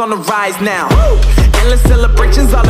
on the rise now. Woo! Endless celebrations all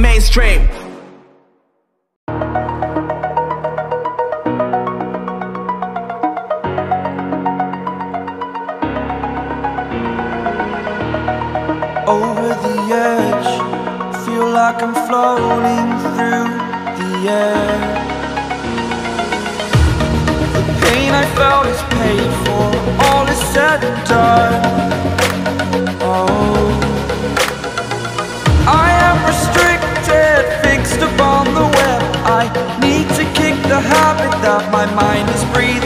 mainstream. A habit that my mind is breathing.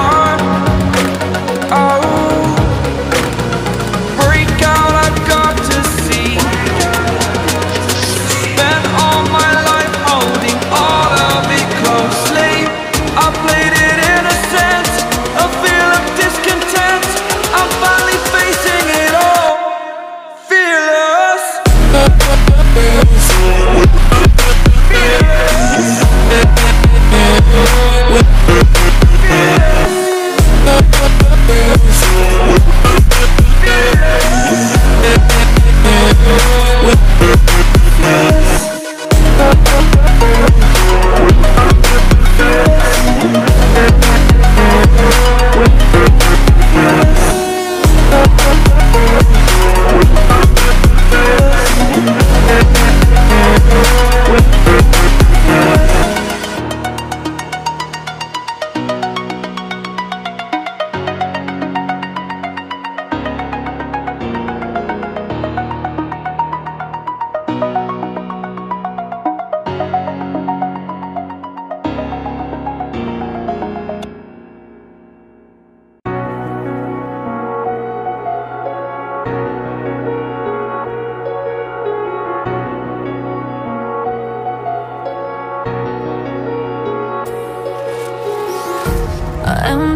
We're